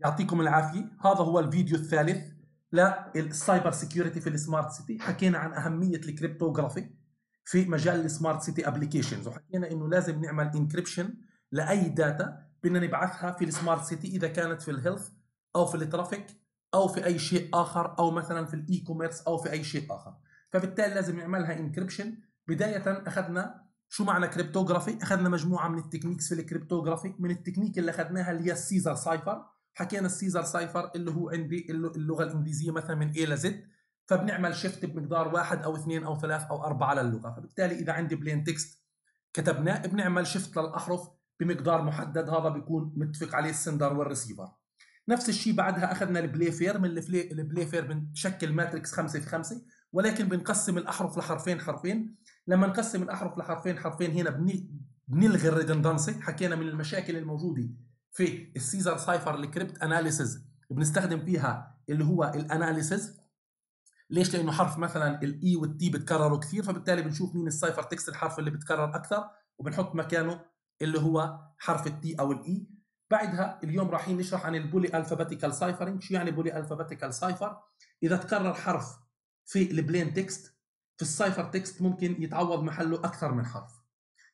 يعطيكم العافية. هذا هو الفيديو الثالث لل cyber security في ال smart city. حكينا عن أهمية ال cryptography في مجال ال smart city applications وحكينا إنه لازم نعمل encryption لأي data بدنا نبعثها في ال smart city إذا كانت في ال health أو في ال traffic أو في أي شيء آخر أو مثلا في ال e-commerce أو في أي شيء آخر. فبالتالي لازم نعملها encryption بداية أخذنا شو معنى cryptography أخذنا مجموعة من ال techniques في ال cryptography من التكنيك اللي أخذناها اللي هي ال Caesar cipher حكينا ال Caesar cipher اللي هو عندي اللغة الإنجليزية مثلا من A ل Z فبنعمل shift بمقدار واحد أو اثنين أو ثلاث أو أربعة للغة. فبالتالي إذا عندي plain text كتبناه بنعمل shift للأحرف بمقدار محدد هذا بيكون متفق عليه ال sender وال receiver نفس الشيء بعدها أخذنا ال Playfair من ال Playfair بنشكل matrix 5 في 5 ولكن بنقسم الأحرف لحرفين حرفين. لما نقسم الأحرف لحرفين حرفين هنا بنلغي ال redundancy حكينا من المشاكل الموجودة في ال Caesar cipher ال cryptanalysis بنستخدم فيها اللي هو ال analysis. ليش؟ لأنه حرف مثلا ال E وال T بتكرروا كثير فبالتالي بنشوف مين ال cipher text الحرف اللي بتكرر أكثر وبنحط مكانه اللي هو حرف ال T أو ال E بعدها اليوم رايحين نشرح عن ال polyalphabetical ciphering شو يعني polyalphabetical cipher إذا تكرر حرف في ال plain text في ال cipher text ممكن يتعوض محله أكثر من حرف.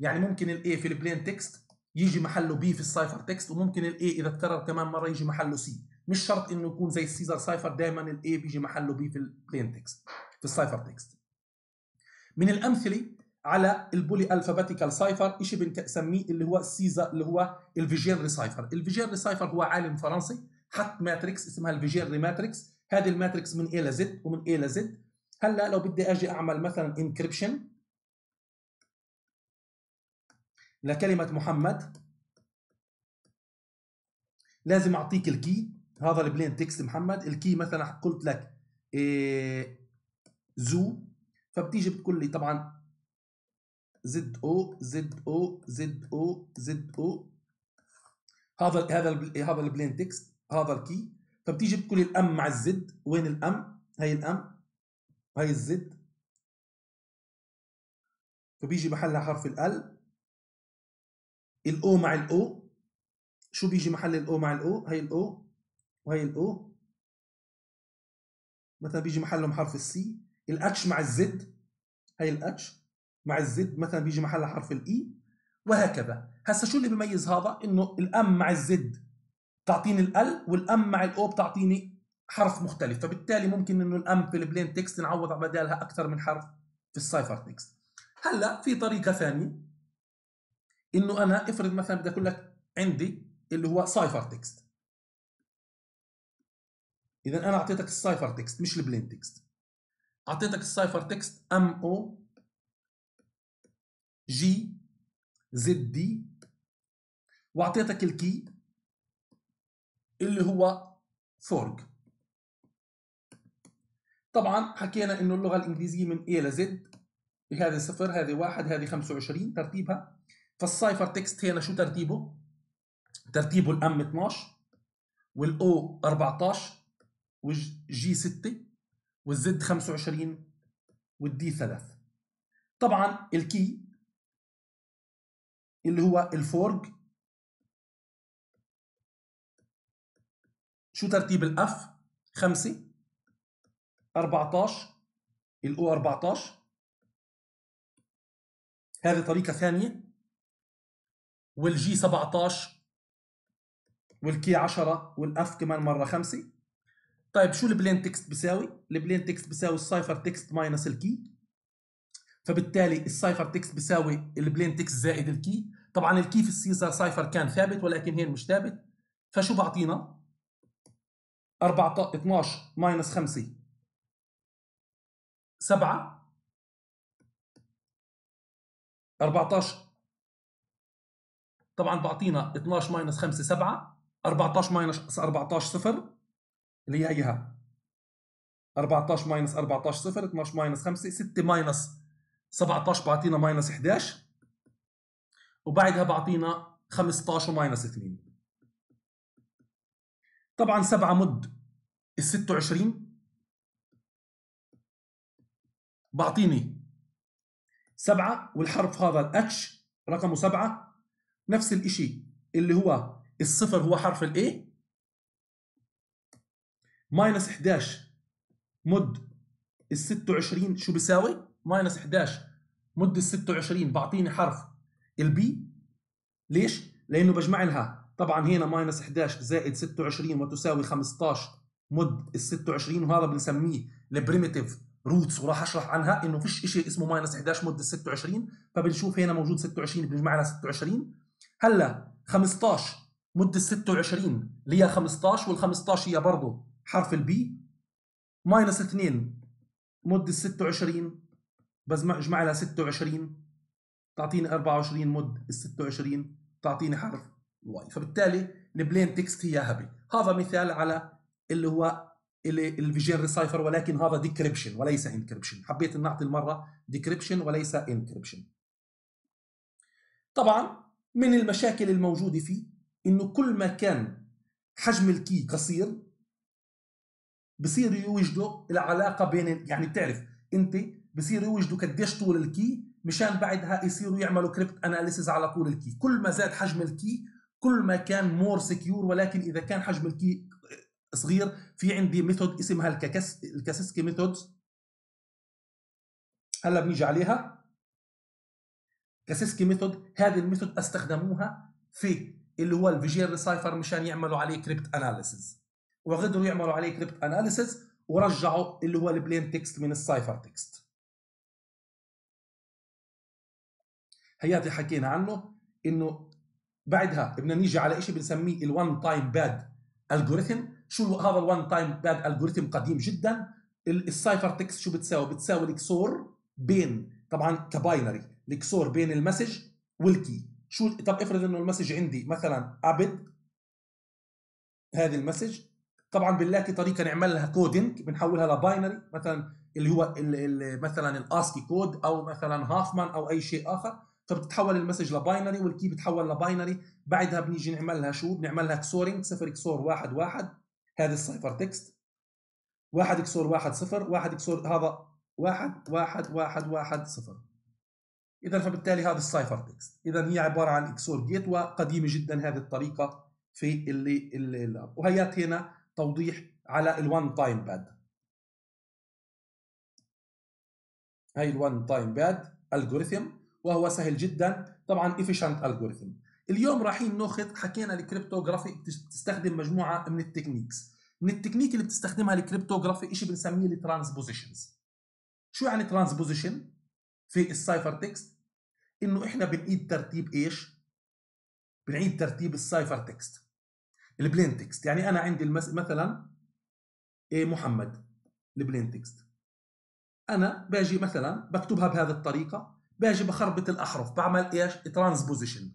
يعني ممكن ال A في ال plain text يجي محله B في ال cipher text وممكن ال A إذا تكرر كمان مرة يجي محله C مش شرط إنه يكون زي ال Caesar cipher دائما ال A بيجي محله B في ال plain text في ال cipher text من الأمثلة على ال polyalphabetical cipher شيء بنسميه اللي هو السيزا اللي هو ال Vigenère cipher ال Vigenère cipher هو عالم فرنسي حط matrix اسمها ال Vigenère matrix هذه ال matrix من A ل Z ومن A ل Z. هلأ لو بدي أجي أعمل مثلا encryption لكلمه محمد. لازم أعطيك ال key هذا ال plain text محمد. ال key مثلا قلت لك إيه ZO فبتيجي بتقول لي طبعا زد أو زد أو زد أو زد أو هذا هذا هذا ال plain text هذا ال key فبتيجي بتقول لي ال M مع ال Z وين ال M؟ هي ال M. هي ال Z فبيجي محلها حرف L ال O مع ال O. شو بيجي محل ال O مع ال O؟ هي ال O وهي ال O. مثلا بيجي محلهم حرف ال C. ال H مع ال Z. هي ال H مع ال Z. مثلا بيجي محلها حرف ال E. وهكذا. هسه شو اللي بيميز هذا؟ إنه ال M مع ال Z بتعطيني ال والأم مع الأو بتعطيني حرف مختلف. فبالتالي ممكن إنه ال M في ال plain text نعوض بدالها أكثر من حرف في ال cipher text. هلأ في طريقة ثانية. إنه أنا افرض مثلا بدي أقول لك عندي اللي هو cipher text اذا أنا أعطيتك ال cipher text مش ال plain text أعطيتك ال cipher text M O G Z D وأعطيتك ال key اللي هو fork طبعا حكينا إنه اللغة الإنجليزية من A ل Z هذه صفر هذه واحد هذه 25 ترتيبها فال cipher text هنا شو ترتيبه؟ ترتيبه ال M 12 وال O 14 وال G 6 وال Z 25 وال D 3 طبعا ال key اللي هو ال fork. شو ترتيب ال F؟ 5 14 ال O 14 هذه طريقة ثانية. وال G 17 وال K 10 وال F كمان مرة 5 طيب شو ال plain text بيساوي؟ ال plain text بيساوي ال cipher text minus ال key. فبالتالي ال cipher text بيساوي ال plain text زائد ال key. طبعا ال key في ال Caesar cipher كان ثابت ولكن هين مش ثابت. فشو بعطينا؟ 14 12 minus 5 7 14 طبعا بعطينا 12 minus 5 7 14 minus 14 صفر اللي هي هيها 14 minus 14 صفر 12 minus 5 6 minus 17 بعطينا minus 11 وبعدها بعطينا 15 و minus 2 طبعا 7 mod ال 26 بعطيني 7 والحرف هذا ال H رقمه 7 نفس الشيء اللي هو الصفر هو حرف ال A minus 11 mod ال 26 شو بيساوي؟ minus 11 mod ال 26 بعطيني حرف ال P ليش؟ لأنه بجمع لها. طبعا هنا minus 11 زائد 26 وتساوي 15 mod ال 26 وهذا بنسميه ال primitive roots وراح أشرح عنها إنه فيش شيء اسمه minus 11 mod ال 26 فبنشوف هنا موجود 26 بنجمع لها 26 هلا 15 mod ال 26 اللي هي 15 وال 15 هي برضه حرف ال P minus 2 mod ال 26 بجمع لها 26 تعطيني 24 mod ال 26 تعطيني حرف ال Y فبالتالي ال plain text هي happy هذا مثال على اللي هو ال Vigenère cipher ولكن هذا decryption وليس encryption حبيت إن نعطي المرة decryption وليس encryption طبعا من المشاكل الموجودة فيه إنه كل ما كان حجم ال key قصير بصير يوجدوا العلاقة بين يعني بتعرف أنت بصير يوجدوا قديش طول ال key مشان بعدها يصيروا يعملوا cryptanalysis على طول ال key. كل ما زاد حجم ال key كل ما كان more secure ولكن إذا كان حجم ال key صغير في عندي method اسمها الكاكس ال Kasiski method هلأ بنيجي عليها. Kasiski method هذه ال method أستخدموها في اللي هو ال Vigenère cipher مشان يعملوا عليه cryptanalysis وقدروا يعملوا عليه cryptanalysis ورجعوا اللي هو ال plain text من ال cipher text هياتي حكينا عنه إنه بعدها بدنا نيجي على شيء بنسميه ال one time pad algorithm شو هذا ال one time pad algorithm قديم جدا؟ ال cipher text شو بتساوي؟ بتساوي ال XOR بين طبعا ك binary ال XOR بين ال message وال key. شو طب افرض إنه ال message عندي مثلا ابد هذه ال message. طبعا بنلاقي طريقة نعمل لها coding بنحولها ل binary مثلا اللي هو مثلا ال ASCII code أو مثلا Huffman أو أي شيء آخر. فبتتحول ال message ل binary وال key بتحول ل binary بعدها بنيجي نعمل لها شو؟ بنعمل لها XORing صفر XOR واحد واحد. هذا ال cipher text. واحد XOR واحد صفر واحد XOR هذا واحد واحد واحد واحد صفر. إذا فبالتالي هذا ال cipher text إذا هي عبارة عن XOR gate وقديمة جدا هذه الطريقة في اللي, اللي وهيات هنا توضيح على ال one time pad هاي ال one time pad algorithm وهو سهل جدا. طبعا efficient algorithm اليوم رايحين ناخذ حكينا ال cryptography بتستخدم مجموعة من ال techniques. من التكنيك اللي بتستخدمها ال cryptography شيء بنسميه ال transpositions شو يعني transposition في ال cipher text؟ إنه إحنا بنعيد ترتيب إيش؟ بنعيد ترتيب ال cipher text ال plain text. يعني أنا عندي المس... مثلا إيه محمد ال plain text. أنا باجي مثلا بكتبها بهذه الطريقة باجي بخربط الأحرف بعمل إيش؟ transposition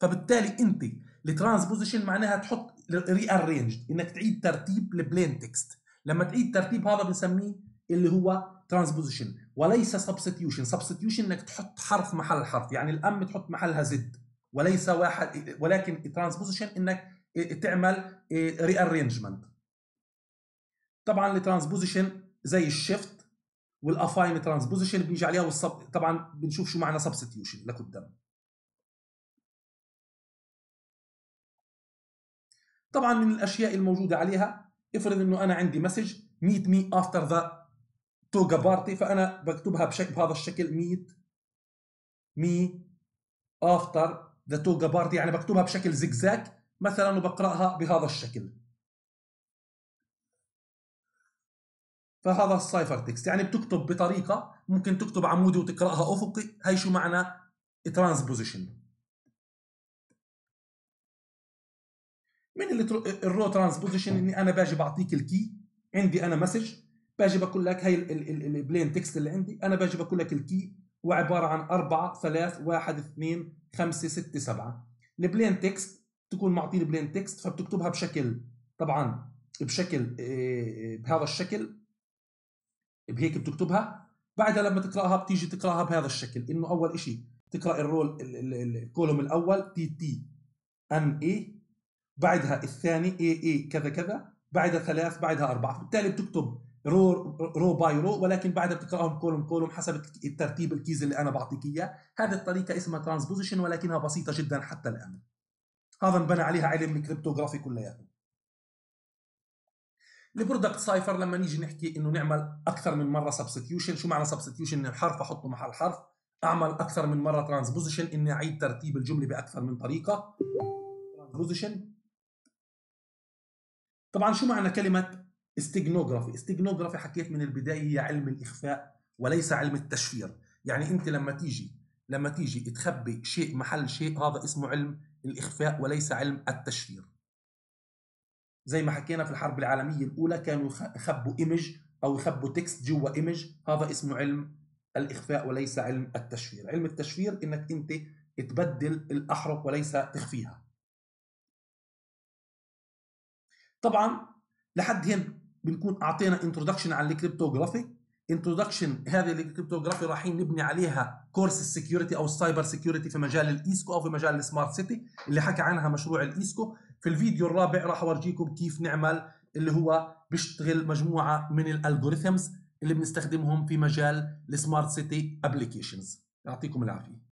فبالتالي أنت ال transposition معناها تحط rearrange إنك تعيد ترتيب ال plain text. لما تعيد ترتيب هذا بنسميه اللي هو transposition وليس substitution substitution إنك تحط حرف محل حرف يعني ال M تحط محلها Z وليس واحد ولكن transposition إنك تعمل rearrangement طبعا ال transposition زي ال shift وال affine transposition بنيجي عليها وال sub طبعا بنشوف شو معنى substitution لقدام طبعا من الأشياء الموجودة عليها افرض إنه أنا عندي message meet me after the toga party فأنا بكتبها بشكل بهذا الشكل meet me after the toga party يعني بكتبها بشكل زجزاج مثلا وبقرأها بهذا الشكل. فهذا ال cipher text. يعني بتكتب بطريقة ممكن تكتب عمودي وتقرأها أفقي هي شو معنى؟ transposition. من ال row transposition؟ إني أنا باجي بعطيك ال key عندي أنا message باجي بقول لك هي ال plain text اللي عندي. أنا باجي بقول لك ال key وعبارة عن 4 3 1 2 5 6 7 ال plain text تكون معطي ال plain text فبتكتبها بشكل طبعا بشكل آه، بهذا الشكل بهيك بتكتبها. بعدها لما تقرأها بتيجي تقرأها بهذا الشكل إنه أول شيء تقرأ ال row ال column الأول T T N A بعدها الثاني A A كذا كذا. بعدها ثلاث بعدها أربعة. بالتالي بتكتب row row by row ولكن بعدها بتقراهم column column حسب الترتيب ال keys اللي أنا بعطيك إياه. هذه الطريقة اسمها transposition ولكنها بسيطة جدا حتى الآن. هذا انبنى عليها علم ال cryptography كلياته. ال product cipher لما نيجي نحكي إنه نعمل أكثر من مرة substitution شو معنى substitution اني حرف أحطه محل حرف. أعمل أكثر من مرة transposition إني أعيد ترتيب الجملة بأكثر من طريقة. transposition طبعا شو معنى كلمة steganography. steganography حكيت من البداية هي علم الإخفاء وليس علم التشفير. يعني أنت لما تيجي لما تيجي تخبي شيء محل شيء هذا اسمه علم الإخفاء وليس علم التشفير. زي ما حكينا في الحرب العالمية الأولى كانوا يخبوا image أو يخبوا text جوا image. هذا اسمه علم الإخفاء وليس علم التشفير. علم التشفير إنك أنت تبدل الأحرف وليس تخفيها. طبعا لحد هنا. بنكون أعطينا introduction عن ال cryptography introduction هذه ال cryptography رايحين نبني عليها course ال security أو ال cyber security في مجال الإيسكو أو في مجال ال smart city اللي حكى عنها مشروع الإيسكو. في الفيديو الرابع راح أورجيكم كيف نعمل اللي هو بيشتغل مجموعة من ال algorithms اللي بنستخدمهم في مجال ال smart city applications يعطيكم العافية.